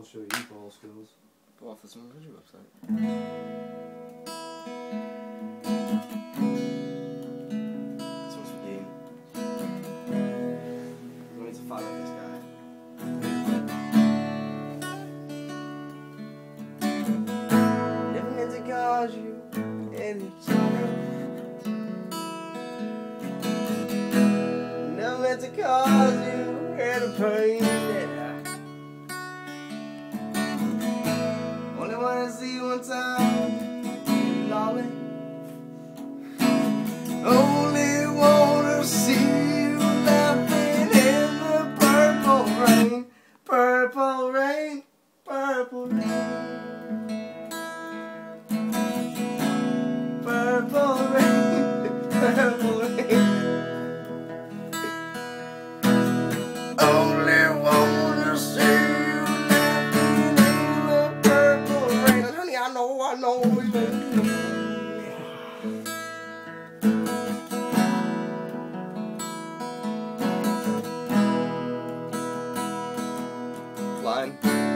I'll show you ball skills. Go off the Summer Visual website. This one's for you. You want to follow this guy. Never meant to cause you any trouble. Never meant to cause you any pain. Time, darling. Only wanna see you laughing in the purple rain, purple rain, purple rain. Purple rain, purple rain. Only I know, I know. Line.